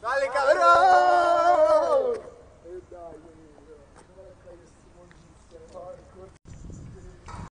¡Dale, cabrón!